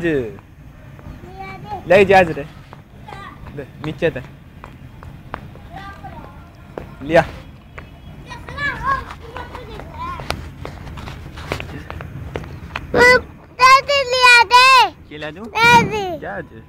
Hadi. ले जा रे दे नीचे दे लिया दे लिया दे क्या ले दूं दे जा दे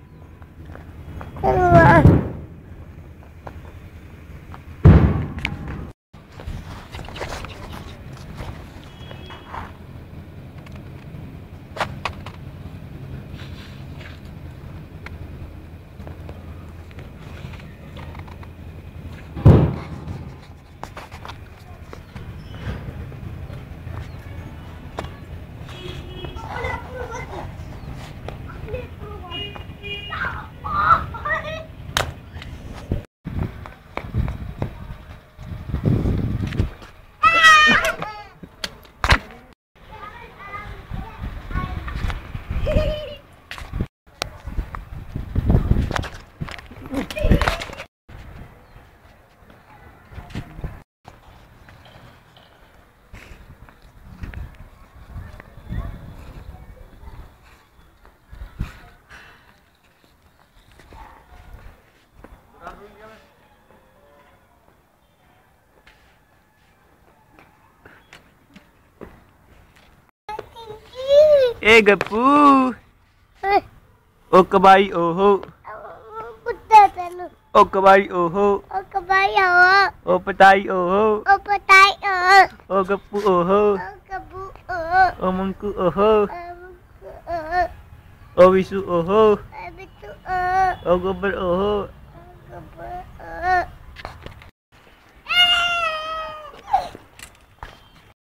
Eh, gepu. Eh, Oh, kebaik oh ho. Putar dulu. Oh, kebaik oh ho. Oh, kebaya. Oh, petai oh ho. Oh, petai. Oh, Oh, gepu oh ho. oh kebu. Oh, Oh, mengku oh